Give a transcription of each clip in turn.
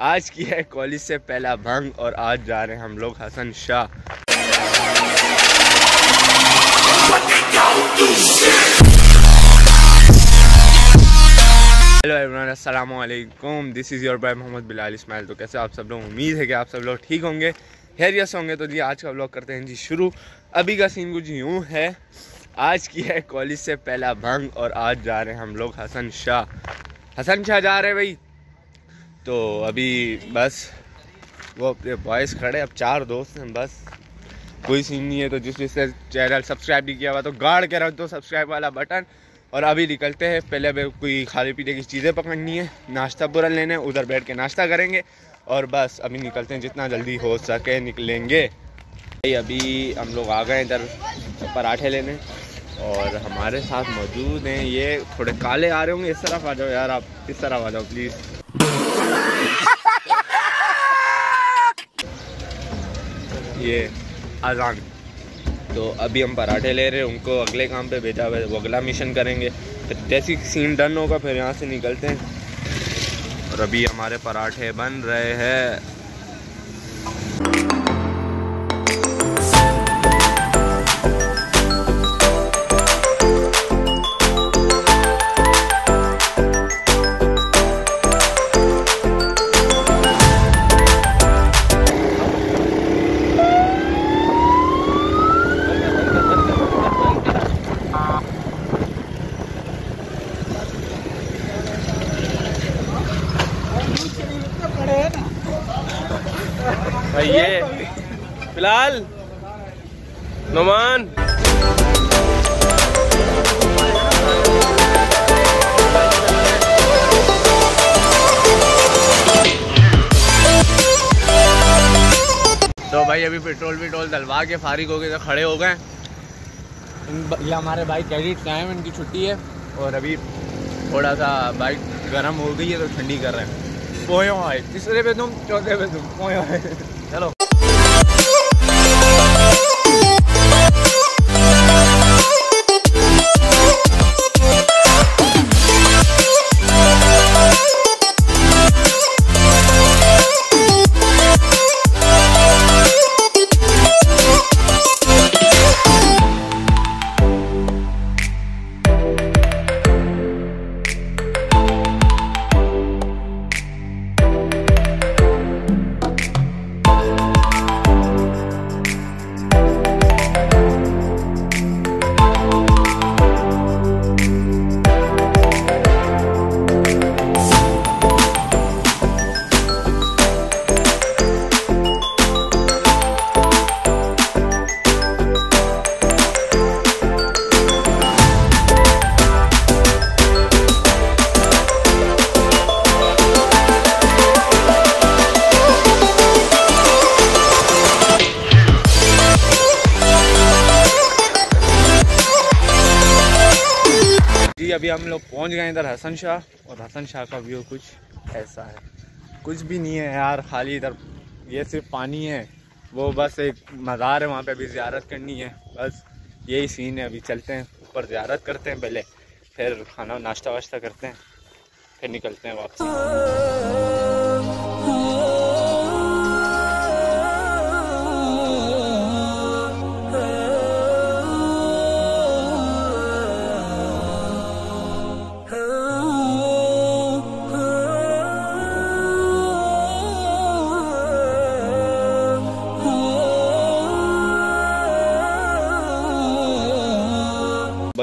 आज की है कॉलेज से पहला भंग और आज जा रहे हैं हम लोग हसन शाह। हेलो एवरीवन अस्सलाम वालेकुम this is your boy Mohammad Bilal Ismail तो कैसे आप सब लोग? उम्मीद है कि आप सब लोग ठीक होंगे हैरियस होंगे। तो जी, आज का ब्लॉग करते हैं जी शुरू। अभी का सीन कुछ यूँ है। आज की है कॉलेज से पहला भंग और आज जा रहे हैं हम लोग हसन शाह। हसन शाह जा रहे हैं भाई। तो अभी बस, वो अपने बॉयस खड़े, अब चार दोस्त हैं, बस। कोई सीन नहीं है तो जिस जिससे चैनल सब्सक्राइब नहीं किया हुआ तो गाड़ के रख दो सब्सक्राइब वाला बटन और अभी निकलते हैं, पहले अभी कोई खाने पीने की चीज़ें पकड़नी है, नाश्ता पूरा लेना, उधर बैठ के नाश्ता करेंगे। और बस, अभी निकलते हैं, जितना जल्दी हो सके निकलेंगे। भाई, अभी हम लोग आ गए इधर पराठे लेने, और हमारे साथ मौजूद हैं, ये थोड़े काले आ रहे होंगे, इस तरफ़ आ जाओ यार आप, इस तरफ़ आ जाओ प्लीज़ ये अजान। तो अभी हम पराठे ले रहे हैं, उनको अगले काम पे भेजा हुआ है, वो अगला मिशन करेंगे। फिर जैसे सीन डन होगा, फिर यहाँ से निकलते हैं। और अभी हमारे पराठे बन रहे हैं। फ़िलहाल नुमान। तो भाई अभी पेट्रोल पेट्रोल डलवा के फारिग हो गए तो खड़े हो गए। ये हमारे भाई कैडिट का है इनकी छुट्टी है। और अभी थोड़ा सा बाइक गर्म हो गई है तो ठंडी कर रहे हैं। पोयो है तीसरे पे तुम, चौथे पे तुम। पोयो है अभी हम लोग पहुँच गए इधर हसन शाह, और हसन शाह का व्यू कुछ ऐसा है। कुछ भी नहीं है यार, खाली इधर ये सिर्फ़ पानी है, वो बस एक मज़ार है, वहाँ पे अभी ज़्यारत करनी है, बस यही सीन है। अभी चलते हैं, ऊपर ज़्यारत करते हैं पहले, फिर खाना नाश्ता वाश्ता करते हैं, फिर निकलते हैं वापस।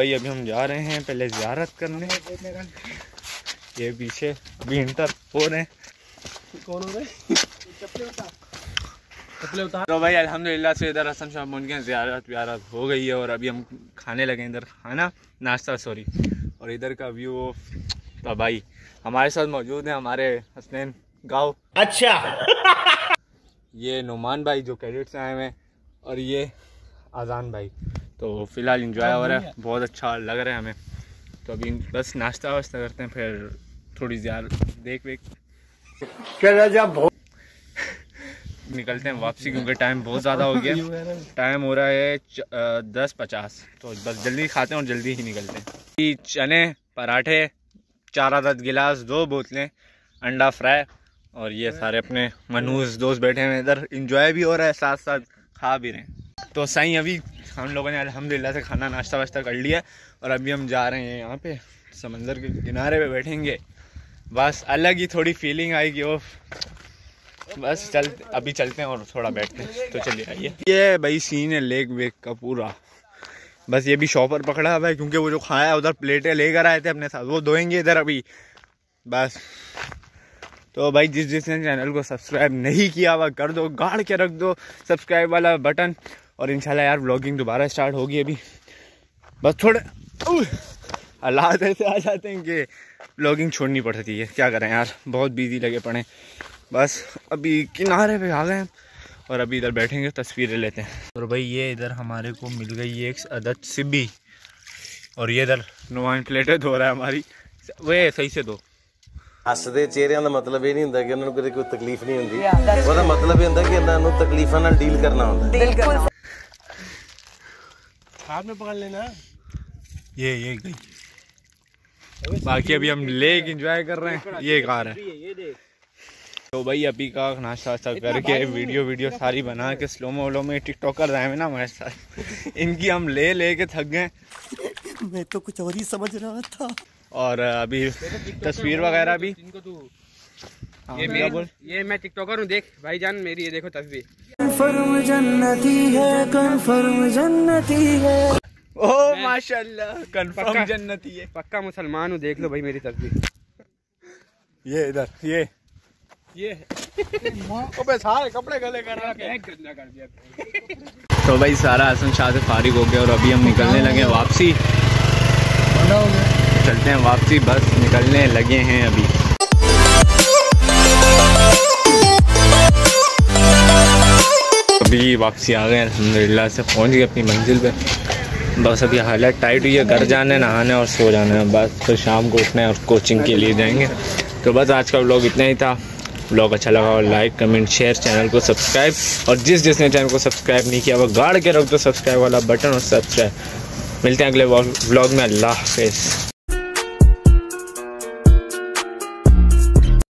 भाई अभी हम जा रहे हैं पहले ज़्यारत करने। ये पीछे अभी इंटर हो रहे हैं। कौन हो रहे कपड़े उतार। तो भाई अल्हम्दुलिल्लाह से इधर हसन शाह पहुँच गए ज़्यारत व्यारत हो गई है और अभी हम खाने लगे इधर खाना नाश्ता सॉरी और इधर का व्यू तो भाई हमारे साथ मौजूद है हमारे हसनैन गाँव। अच्छा। ये नुमान भाई जो कैडेट से आए हुए हैं और ये आज़ान भाई। तो फ़िलहाल इंजॉय हो रहा है। बहुत अच्छा लग रहा है हमें। तो अभी बस नाश्ता वाश्ता करते हैं फिर थोड़ी ज़्यादा देख वेख। निकलते हैं वापसी क्योंकि टाइम बहुत ज़्यादा हो गया। टाइम हो रहा है च- दस पचास। तो बस जल्दी खाते हैं और जल्दी ही निकलते हैं। ये चने पराठे चार आदत गिलास दो बोतलें अंडा फ्राई और ये सारे अपने मनूस दोस्त बैठे हैं। इधर इंजॉय भी हो रहा है साथ साथ खा भी रहे हैं। तो सही अभी हम लोगों ने अल्हम्दुलिल्लाह से खाना, नाश्ता, वाश्ता कर लिया और अभी हम जा रहे हैं यहाँ पे, समंदर के किनारे पे बैठेंगे। बस अलग ही थोड़ी फीलिंग आएगी वो बस चल, अभी चलते हैं और थोड़ा बैठते हैं तो चलिए आइए। ये भाई सीन है लेक वेक का पूरा। बस ये भी शॉपर पकड़ा हुआ है, क्योंकि वो जो खाया, उधर प्लेटें लेकर आए थे अपने साथ, वो धोएँगे इधर अभी। बस। तो भाई, जिस जिसने चैनल को सब्सक्राइब नहीं किया हुआ, कर दो, गाड़ के रख दो सब्सक्राइब वाला बटन और इंशाल्लाह यार व्लॉगिंग दोबारा स्टार्ट होगी अभी बस थोड़े हालात ऐसे आ जाते हैं कि व्लॉगिंग छोड़नी पड़ती है क्या करें यार बहुत बिजी लगे पड़े बस अभी किनारे पे आ गए हैं और अभी इधर बैठेंगे तस्वीरें लेते हैं और भाई ये इधर हमारे को मिल गई एक अदद सिब्बी और ये इधर नुमान प्लेटें धो रहा है हमारी वे सही से दो ਹੱਸਦੇ ਚਿਹਰਿਆਂ ਦਾ ਮਤਲਬ ਇਹ ਨਹੀਂ ਹੁੰਦਾ ਕਿ ਉਹਨਾਂ ਨੂੰ ਕਦੇ ਕੋਈ ਤਕਲੀਫ ਨਹੀਂ ਹੁੰਦੀ ਉਹਦਾ ਮਤਲਬ ਇਹ ਹੁੰਦਾ ਕਿ ਇਹਨਾਂ ਨੂੰ ਤਕਲੀਫਾਂ ਨਾਲ ਡੀਲ ਕਰਨਾ ਹੁੰਦਾ हाथ में पकड़ लेना। ये ये गई। बाकी अभी हम लेक एंजॉय कर रहे हैं। ये कार है। तो भाई अभी का नाश्ता वाश्ता करके वीडियो वीडियो सारी बना के स्लो वोलो में टिकटॉकर आए हैं ना हमारे साथ। इनकी हम ले ले के थक गए। मैं तो कुछ और ही समझ रहा था। और अभी तस्वीर वगैरह भी। हाँ, ये मैं टिकटॉकर हूँ देख। भाईजान मेरी ये देखो तस्वीर। ओ माशाल्लाह कन्फर्म। जन्नती है पक्का मुसलमान हूँ देख लो भाई मेरी तस्वीर। ये इधर ये। ये सारे कपड़े गले कर कर दिया। तो भाई सारा हसन शाह से फारिग हो गया और अभी हम निकलने लगे वापसी। चलते हैं वापसी बस निकलने लगे हैं अभी। अभी वापसी आ गए अलहमदिल्ला से पहुँच गए अपनी मंजिल पे। बस अभी हालत टाइट हुई है, घर जाना, नहाने और सो जाना है। बस फिर शाम को उठना है और कोचिंग के लिए जाएँगे। तो बस आज का व्लॉग इतना ही था। व्लॉग अच्छा लगा और लाइक कमेंट शेयर चैनल को सब्सक्राइब और जिस जिसने चैनल को सब्सक्राइब नहीं किया, वो गाड़ के रख दो सब्सक्राइब वाला बटन और सब्सक्राइब मिलते हैं अगले व्लॉग में, अल्लाह हाफिज़।